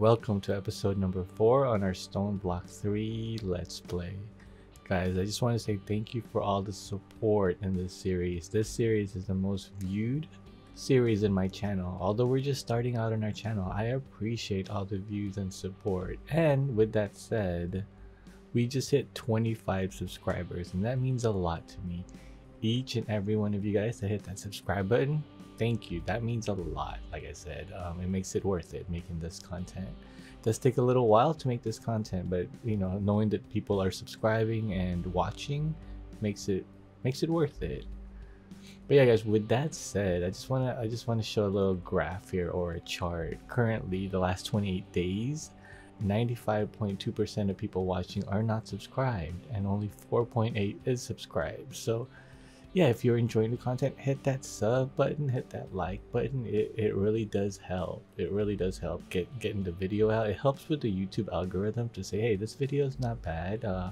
welcome to episode number 4 on our StoneBlock 3 Let's Play. Guys, I just want to say thank you for all the support in this series. This series is the most viewed series in my channel. Although we're just starting out on our channel, I appreciate all the views and support. And with that said, we just hit 25 subscribers and that means a lot to me. Each and every one of you guys that hit that subscribe button, thank you. That means a lot. Like I said, um, it makes it worth it making this content. It does take a little while to make this content, but you know, knowing that people are subscribing and watching makes it makes it worth it. But yeah, guys. With that said, I just wanna I just wanna show a little graph here or a chart. Currently, the last 28 days, 95.2% of people watching are not subscribed, and only 4.8 is subscribed. So yeah, if you're enjoying the content, hit that sub button, hit that like button. It, it really does help. It really does help get getting the video out. It helps with the YouTube algorithm to say, hey, this video is not bad. Uh,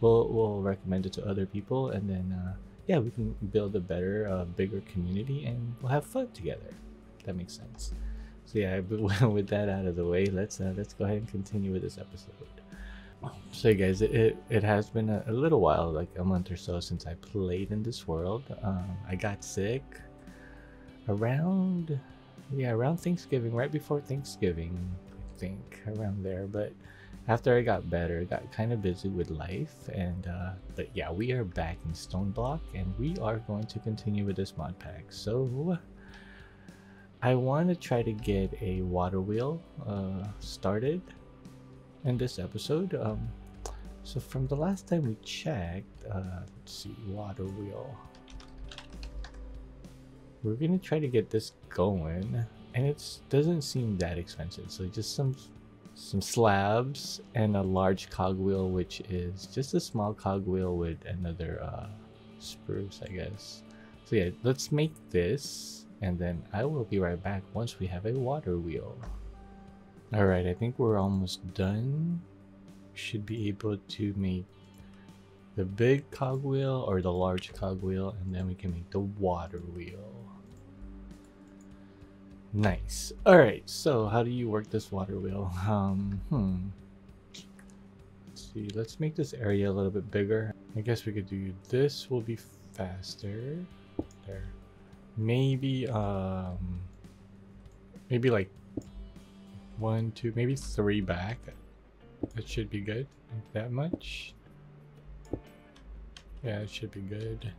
we'll we'll recommend it to other people, and then uh, yeah, we can build a better, uh, bigger community, and we'll have fun together. That makes sense. So yeah, with that out of the way, let's uh, let's go ahead and continue with this episode. So guys, it, it, it has been a, a, little while, like a month or so since I played in this world. Um, I got sick around, yeah, around Thanksgiving, right before Thanksgiving, I think, around there. But after I got better, got kind of busy with life. And, uh, but yeah, we are back in StoneBlock and we are going to continue with this mod pack. So I want to try to get a water wheel uh, started in this episode. Um, so from the last time we checked, uh, let's see, water wheel. We're gonna try to get this going, and it doesn't seem that expensive. So just some some slabs and a large cogwheel, which is just a small cogwheel with another uh, spruce, I guess. So yeah, let's make this, and then I will be right back once we have a water wheel. Alright, I think we're almost done. Should be able to make the big cogwheel or the large cogwheel and then we can make the water wheel. Nice. Alright, so how do you work this water wheel? Um, hmm. Let's see, let's make this area a little bit bigger. I guess we could do this will be faster. There. Maybe, um, maybe like one, two, maybe three back. That should be good. That much. Yeah, it should be good.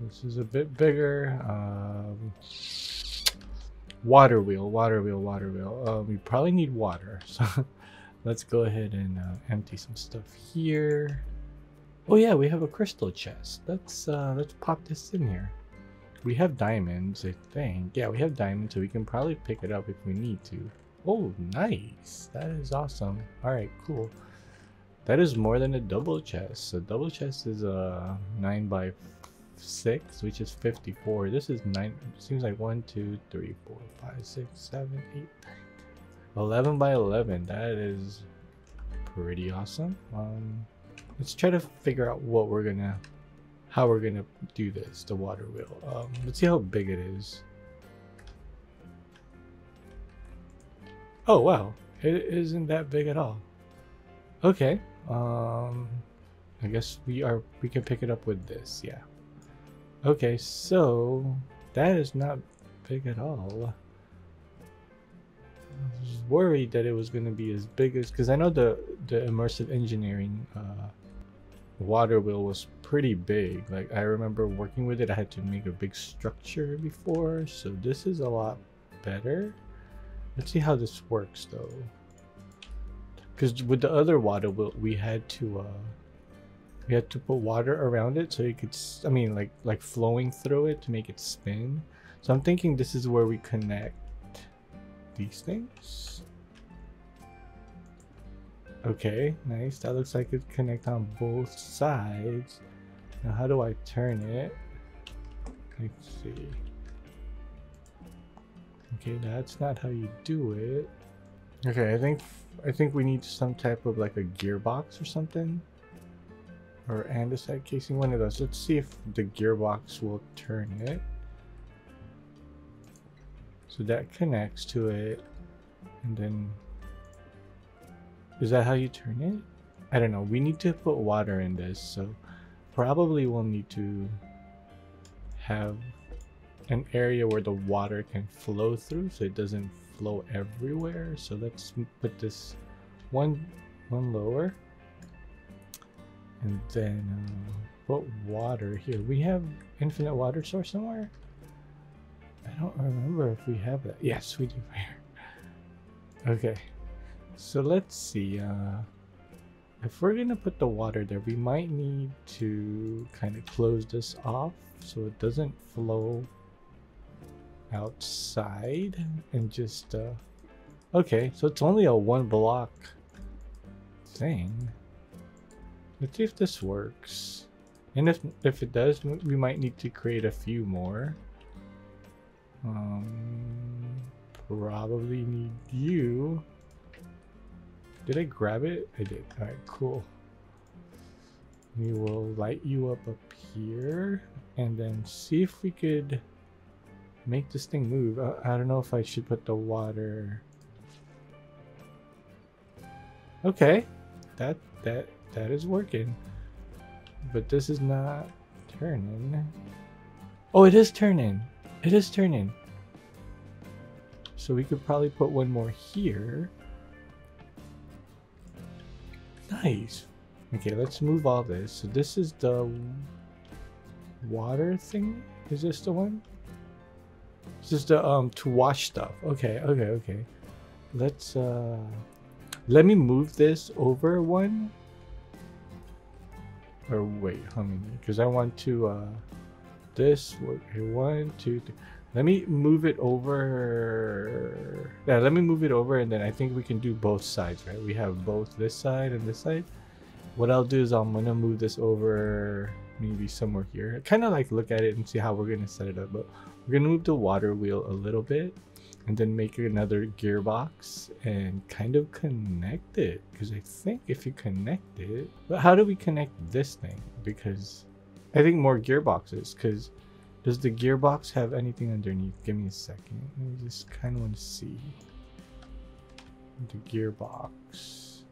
This is a bit bigger. Um, water wheel, water wheel, water wheel. Uh, we probably need water. So let's go ahead and uh, empty some stuff here. Oh yeah, we have a crystal chest. Let's uh, let's pop this in here. We have diamonds, I think. Yeah, we have diamonds, so we can probably pick it up if we need to. Oh, nice. That is awesome. Alright, cool. That is more than a double chest. A double chest is a uh, 9 by 6, which is 54. This is 9, seems like 1, 2, 3, 4, 5, 6, 7, 8, 9, 11 by 11. That is pretty awesome. Um, let's try to figure out what we're gonna how we're gonna do this, the water wheel. Um, let's see how big it is. Oh wow, it isn't that big at all. Okay, um, I guess we are we can pick it up with this. Yeah. Okay, so that is not big at all. I was worried that it was going to be as big as because I know the the immersive engineering uh, water wheel was pretty big. Like I remember working with it, I had to make a big structure before, so this is a lot better. Let's see how this works though. Because with the other water wheel, we had to uh, we had to put water around it so it could, I mean, like like flowing through it to make it spin. So I'm thinking this is where we connect these things. Okay, nice. That looks like it connect on both sides. Now how do I turn it? Let's see. Okay, that's not how you do it. Okay, I think I think we need some type of like a gearbox or something. Or andesite casing, one of those. Let's see if the gearbox will turn it. So that connects to it. and then is that how you turn it? I don't know. We need to put water in this, so probably we'll need to have an area where the water can flow through so it doesn't flow everywhere. So let's put this one one lower and then uh, put water here. We have infinite water source somewhere? I don't remember if we have that. Yes, we do. Okay. So let's see. Uh, if we're gonna put the water there, we might need to kind of close this off so it doesn't flow outside and just uh okay so it's only a one block thing let's see if this works and if if it does we might need to create a few more um probably need you did I grab it? I did. Alright, cool. We will light you up up here and then see if we could make this thing move. I, I don't know if I should put the water. Okay, that that that is working, but this is not turning. Oh, it is turning. It is turning. So we could probably put one more here. Nice. Okay, let's move all this. So this is the water thing? Is this the one? This is the um to wash stuff. Okay, okay, okay. Let's uh let me move this over one. Or wait, how many? Because I want to uh this one, two, three. Let me move it over. Yeah, let me move it over and then I think we can do both sides, right? We have both this side and this side. What I'll do is I'm gonna move this over maybe somewhere here. Kind of like look at it and see how we're gonna set it up. But we're gonna move the water wheel a little bit and then make another gearbox and kind of connect it. Because I think if you connect it, but how do we connect this thing? Because I think more gearboxes. Because does the gearbox have anything underneath? Give me a second. I just kind of want to see the gearbox.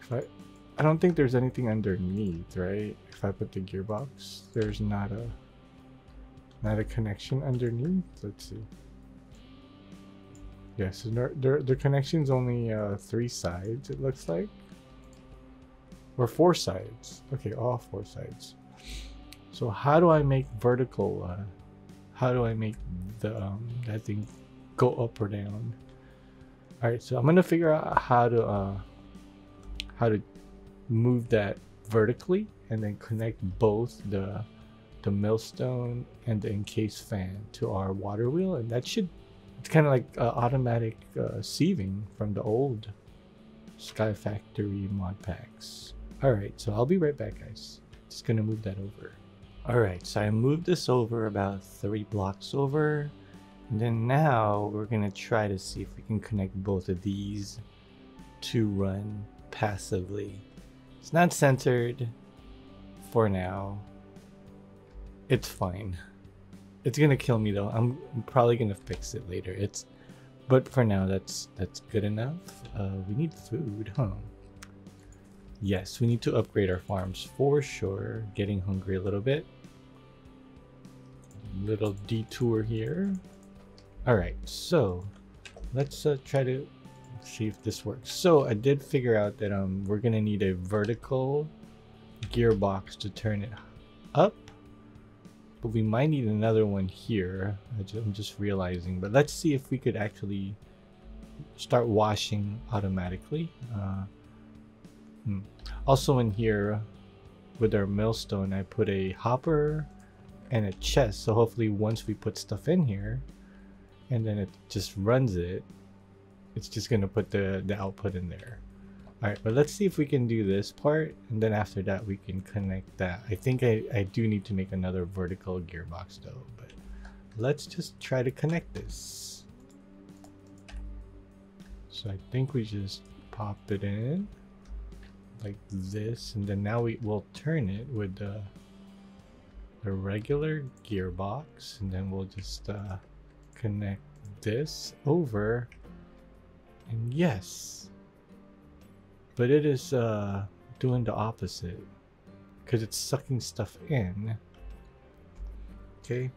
If I I don't think there's anything underneath, right? If I put the gearbox, there's not a not a connection underneath. Let's see. Yes, yeah, so their, their connection's only uh, three sides, it looks like. Or four sides. Okay, all four sides. So how do I make vertical, uh, how do I make the um, that thing go up or down? Alright, so I'm gonna figure out how to uh, how to move that vertically and then connect both the the millstone and the encased fan to our water wheel and that should it's kind of like uh, automatic uh, sieving from the old SkyFactory mod packs. All right so i'll be right back guys. Just gonna move that over all right so i moved this over about three blocks over and then now we're gonna try to see if we can connect both of these to run passively it's not centered for now. It's fine. It's gonna kill me though. I'm, probably gonna fix it later. It's, but for now, that's that's good enough. Uh, we need food, huh? Yes, we need to upgrade our farms for sure. Getting hungry a little bit. Little detour here. All right, so let's uh, try to see if this works. So I did figure out that um we're gonna need a vertical gearbox to turn it up, but we might need another one here. I'm just realizing, but let's see if we could actually start washing automatically. Uh, hmm. Also in here with our millstone, I put a hopper and a chest. So hopefully once we put stuff in here and then it just runs it, it's just gonna put the the output in there. All right but let's see if we can do this part. And then after that we can connect that. I think i i do need to make another vertical gearbox though but let's just try to connect this. So i think we just popped it in like this. And then now we will turn it with the the regular gearbox and then we'll just uh, connect this over And yes. But it is uh, doing the opposite. Because it's sucking stuff in. Okay.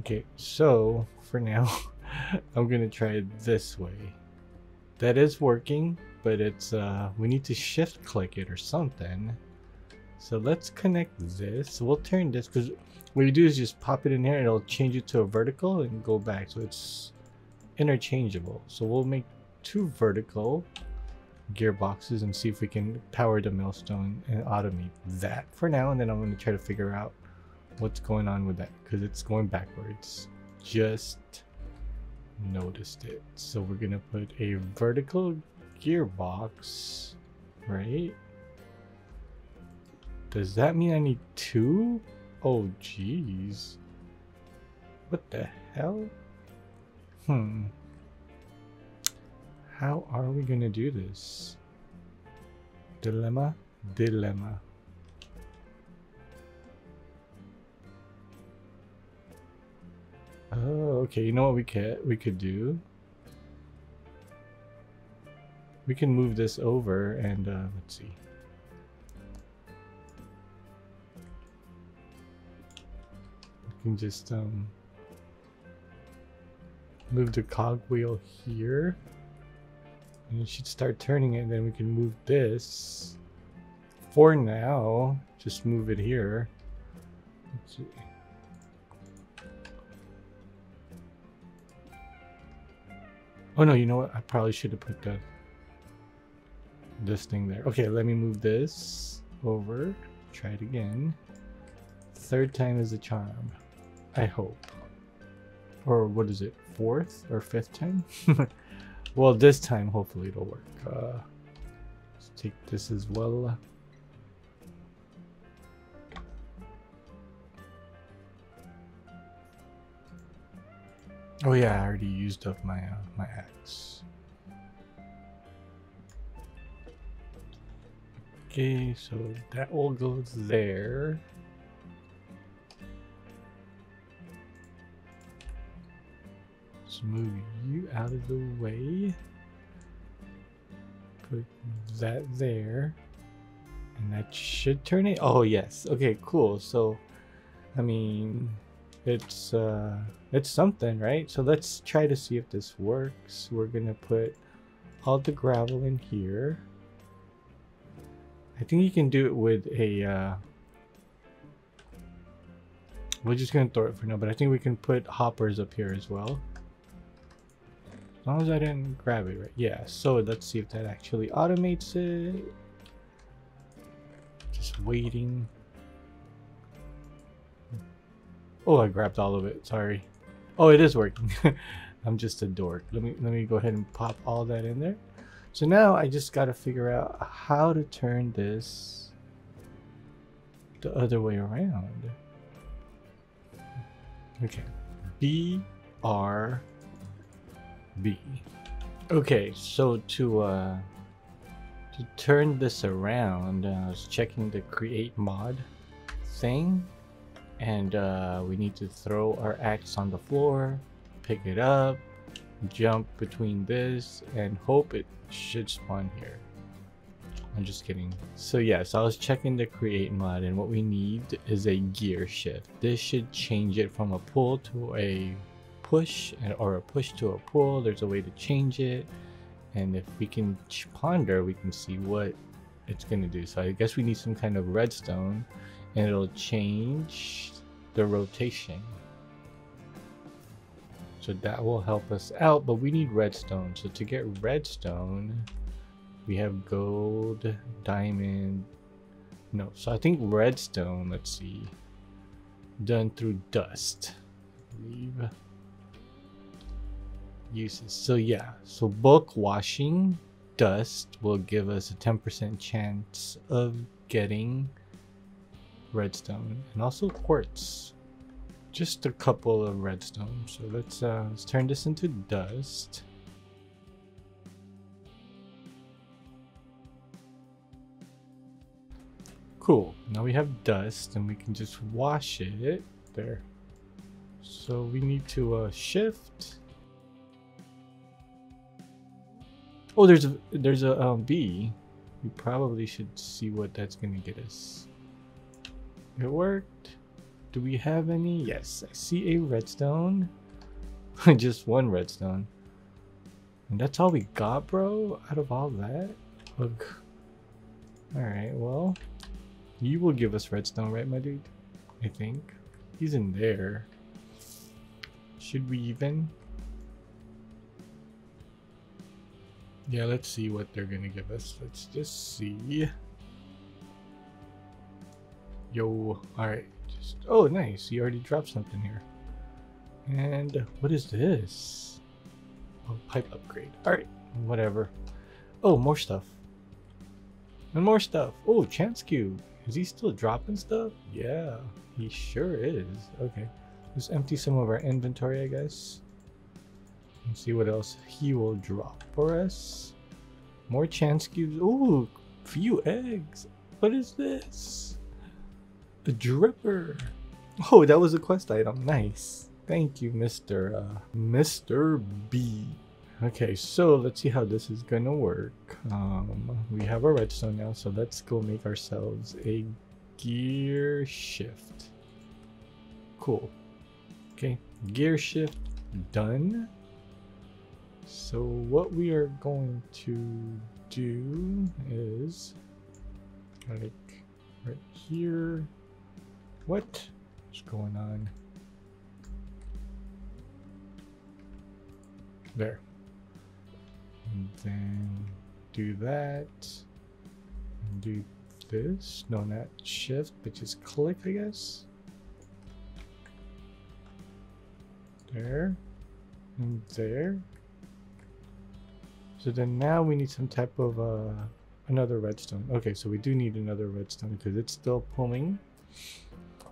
Okay, so for now, I'm gonna try it this way. That is working, but it's uh, we need to shift click it or something. So let's connect this. We'll turn this because what you do is just pop it in here and it'll change it to a vertical and go back. So it's interchangeable. So we'll make two vertical gearboxes and see if we can power the millstone and automate that for now. And then I'm going to try to figure out what's going on with that because it's going backwards. Just noticed it. So we're going to put a vertical gearbox, right? Does that mean I need two? Oh, jeez. What the hell? Hmm. How are we gonna do this? Dilemma? Dilemma. Oh, okay. You know what we could we could do? We can move this over and uh, let's see. Can just um move the cogwheel here. And it should start turning it, and then we can move this. For now, just move it here. Let's see. Oh no, you know what? I probably should have put the this thing there. Okay, let me move this over. Try it again. Third time is a charm. I hope. Or what is it? Fourth or fifth time? well, this time hopefully it'll work. Uh, let's take this as well. Oh yeah, I already used up my uh, my axe. Okay, so that will go there. Let's move you out of the way. Put that there. And that should turn it. Oh, yes. Okay, cool. So, I mean, it's uh it's something right so let's try to see if this works we're gonna put all the gravel in here I think you can do it with a uh we're just gonna throw it for now but I think we can put hoppers up here as well as long as I didn't grab it right yeah so let's see if that actually automates it just waiting Oh, I grabbed all of it. Sorry. Oh, it is working. I'm just a dork. Let me let me go ahead and pop all that in there. So now I just got to figure out how to turn this the other way around. Okay. B R B. Okay, so to uh to turn this around, uh, I was checking the create mod thing and uh, we need to throw our axe on the floor pick it up jump between this and hope it should spawn here. I'm just kidding. So yes yeah, so I was checking the create mod and what we need is a gear shift. This should change it from a pull to a push uh, or a push to a pull there's a way to change it and if we can ponder we can see what it's gonna do so I guess we need some kind of redstone and it'll change the rotation. So that will help us out, but we need redstone. So to get redstone, we have gold, diamond. No, so I think redstone, let's see, done through dust. Leave uses. So yeah, so bulk washing dust will give us a 10% chance of getting redstone and also quartz. Just a couple of redstone. So let's uh, let's turn this into dust. Cool. Now we have dust and we can just wash it there. So we need to uh, shift Oh, there's a there's a um, bee. We probably should see what that's gonna get us. It worked. Do we have any? Yes, I see a redstone. Just one redstone. And that's all we got, bro? Out of all that? Look. Alright, well. You will give us redstone, right, my dude? I think. He's in there. Should we even? Yeah, let's see what they're gonna give us. Let's just see. Yo, alright. Just oh nice, you already dropped something here. And what is this? Oh, pipe upgrade. Alright, whatever. Oh, more stuff. And more stuff. Oh, chance cube. Is he still dropping stuff? Yeah, he sure is. Okay. Let's empty some of our inventory, I guess. And see what else he will drop for us. More chance cubes. Ooh, few eggs. What is this? A dripper. Oh, that was a quest item. Nice. Thank you, Mr. Uh, Mr. B. Okay, so let's see how this is gonna work. Um, we have a redstone now, so let's go make ourselves a gear shift. Cool. Okay, gear shift done. So what we are going to do is like right here. What is going on? There. And then do that. And do this. No, not shift, but just click, I guess. There. And there. So then now we need some type of uh, another redstone. Okay, so we do need another redstone because it's still pulling.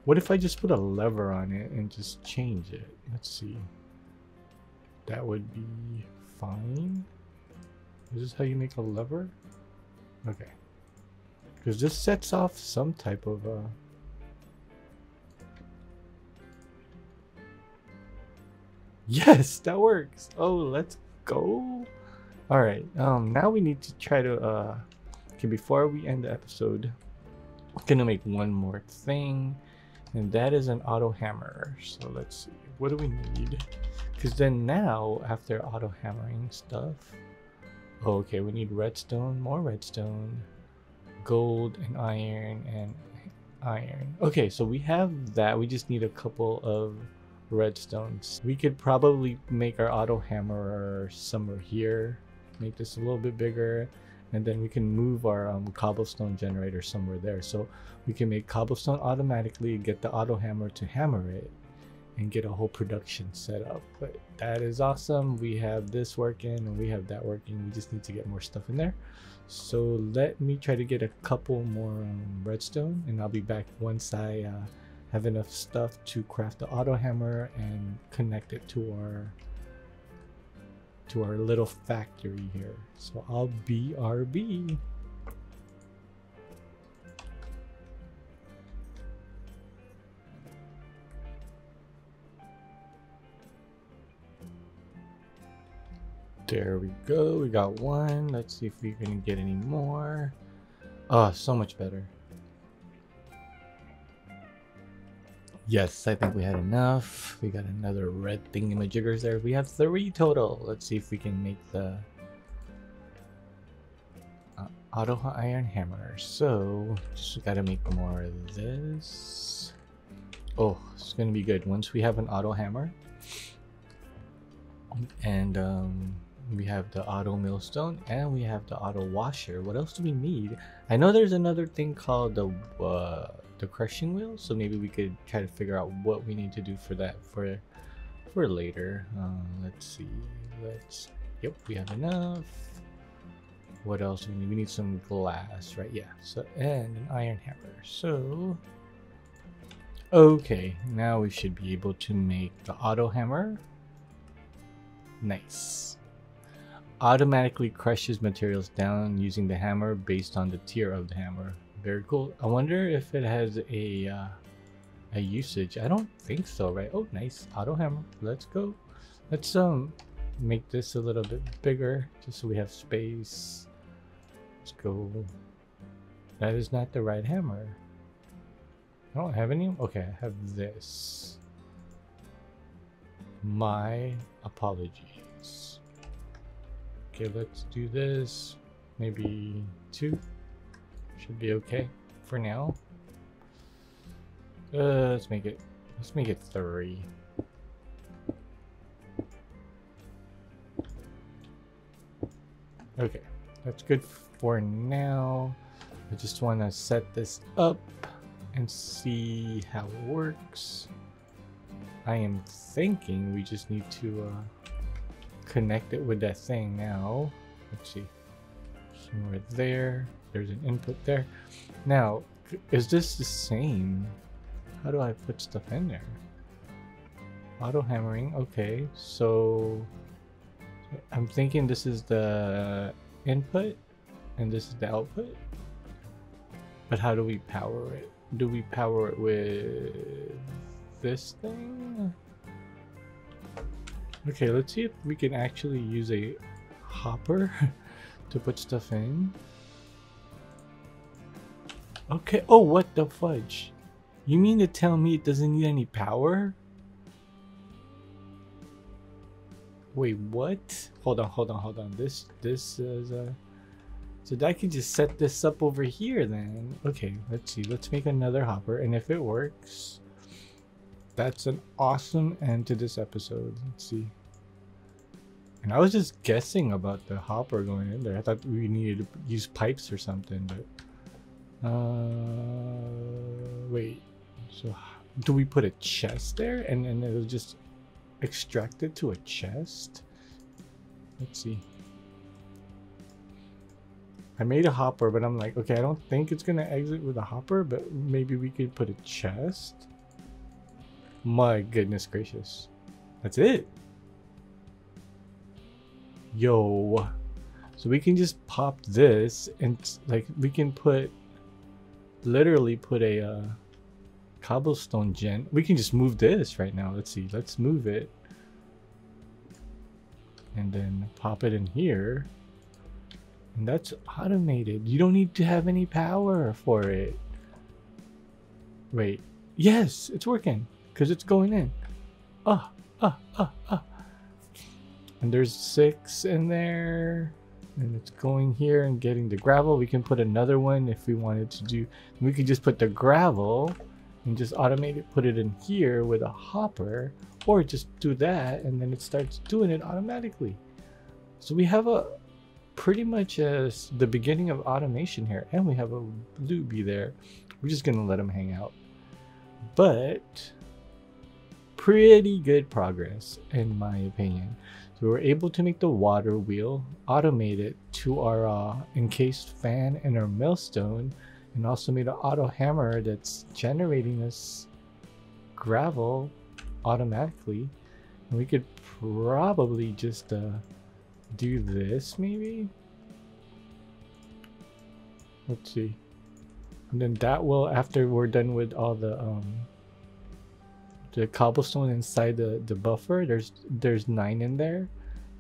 What if I just put a lever on it and just change it? Let's see. That would be fine. Is this how you make a lever? Okay. Because this sets off some type of uh, Yes, that works. Oh, let's go. All right. Um, now we need to try to uh, okay. Before we end the episode, I'm gonna make one more thing, and that is an auto hammer. So let's see. What do we need? Because then now, after auto hammering stuff, okay, we need redstone, more redstone, gold, and iron, and iron. Okay, so we have that. We just need a couple of redstones. We could probably make our auto hammer somewhere here, make this a little bit bigger, and then we can move our um, cobblestone generator somewhere there. So we can make cobblestone automatically, get the auto hammer to hammer it, and get a whole production set up. But that is awesome. We have this working and we have that working. We just need to get more stuff in there. So let me try to get a couple more um, redstone and I'll be back once I uh, have enough stuff to craft the auto hammer and connect it to our to our little factory here. So I'll BRB. There we go. We got one. Let's see if we can get any more. Oh, so much better. Yes, I think we had enough. We got another red thingamajiggers there. We have three total. Let's see if we can make the uh, auto iron hammer. So, just gotta make more of this. Oh, it's gonna be good. Once we have an auto hammer, and um, we have the auto millstone, and we have the auto washer. What else do we need? I know there's another thing called the uh, the crushing wheel so maybe we could try to figure out what we need to do for that for for later. Uh, let's see let's yep we have enough. What else do we need? We need some glass right? Yeah so and an iron hammer so. Okay now we should be able to make the auto hammer. Nice. Automatically crushes materials down using the hammer based on the tier of the hammer very cool. I wonder if it has a uh, a usage. I don't think so, right? Oh, nice auto hammer. Let's go. Let's um make this a little bit bigger just so we have space. Let's go. That is not the right hammer. I don't have any. Okay, I have this. My apologies. Okay, let's do this. Maybe two. Should be okay for now. Uh, let's make it. Let's make it three. Okay, that's good for now. I just want to set this up and see how it works. I am thinking we just need to uh, connect it with that thing now. Let's see. Somewhere there. There's an input there. Now, is this the same? How do I put stuff in there? Auto hammering. Okay, so I'm thinking this is the input and this is the output. But how do we power it? Do we power it with this thing? Okay, let's see if we can actually use a hopper to put stuff in. Okay, oh what the fudge? You mean to tell me it doesn't need any power? Wait, what? Hold on, hold on, hold on. This, this is, uh... So I can just set this up over here then. Okay, let's see. Let's make another hopper. And if it works, that's an awesome end to this episode. Let's see. And I was just guessing about the hopper going in there. I thought we needed to use pipes or something, but... Uh, wait. So do we put a chest there and then it'll just extract it to a chest? Let's see. I made a hopper, but I'm like, okay, I don't think it's gonna exit with a hopper, but maybe we could put a chest. My goodness gracious. That's it. Yo. So we can just pop this and like we can put literally put a uh, cobblestone gen. We can just move this right now. Let's see. Let's move it. And then pop it in here. And that's automated. You don't need to have any power for it. Wait. Yes, it's working. Because it's going in. Ah, ah, ah, ah. And there's six in there. And it's going here and getting the gravel. We can put another one if we wanted to do. We could just put the gravel and just automate it, put it in here with a hopper. Or just do that and then it starts doing it automatically. So we have a pretty much as the beginning of automation here. And we have a Luby there. We're just to let him hang out. But pretty good progress in my opinion. We were able to make the water wheel, automate it to our uh, encased fan and our millstone, and also made an auto hammer that's generating this gravel automatically. And we could probably just uh, do this maybe? Let's see. And then that will, after we're done with all the um, the cobblestone inside the the buffer there's there's nine in there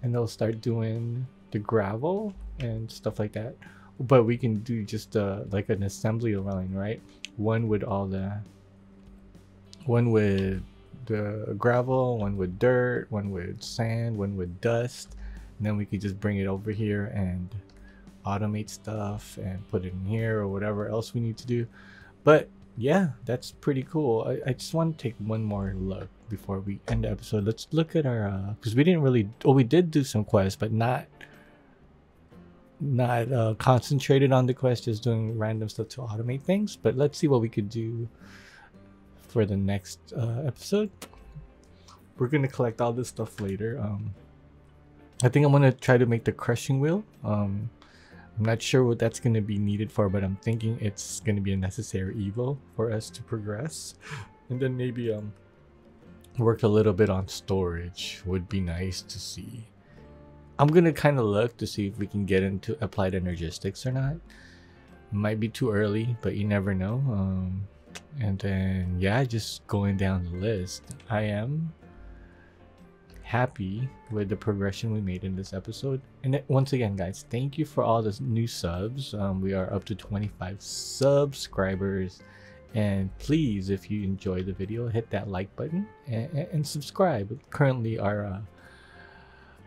and they'll start doing the gravel and stuff like that. But we can do just uh like an assembly line right? One with all the one with the gravel one with dirt one with sand one with dust. And then we could just bring it over here and automate stuff and put it in here or whatever else we need to do. But yeah, that's pretty cool. I, I just want to take one more look before we end the episode. Let's look at our uh because we didn't really oh we did do some quests, but not not uh, concentrated on the quest, just doing random stuff to automate things. But let's see what we could do for the next uh, episode. We're gonna collect all this stuff later. Um, I think I'm gonna try to make the crushing wheel. Um, I'm not sure what that's going to be needed for, but I'm thinking it's going to be a necessary evil for us to progress. And then maybe um work a little bit on storage would be nice to see. I'm going to kind of look to see if we can get into applied energistics or not. Might be too early, but you never know. Um, and then, yeah, just going down the list. I am happy with the progression we made in this episode. And once again, guys, thank you for all the new subs. Um, we are up to 25 subscribers. And please, if you enjoyed the video, hit that like button and, and subscribe. Currently, our uh,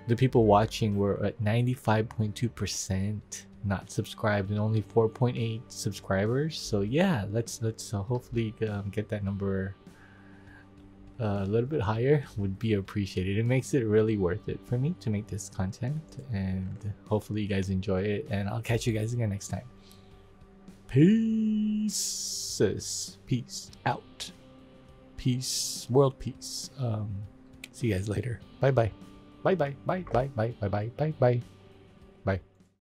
the people watching were at 95.2% not subscribed and only 4.8 subscribers. So yeah, let's let's uh, hopefully um, get that number a little bit higher. Would be appreciated. It makes it really worth it for me to make this content, and hopefully you guys enjoy it. And I'll catch you guys again next time. Peace. Peace out. Peace. World peace. Um, see you guys later. Bye bye. Bye bye. Bye bye. Bye bye. Bye bye. Bye bye.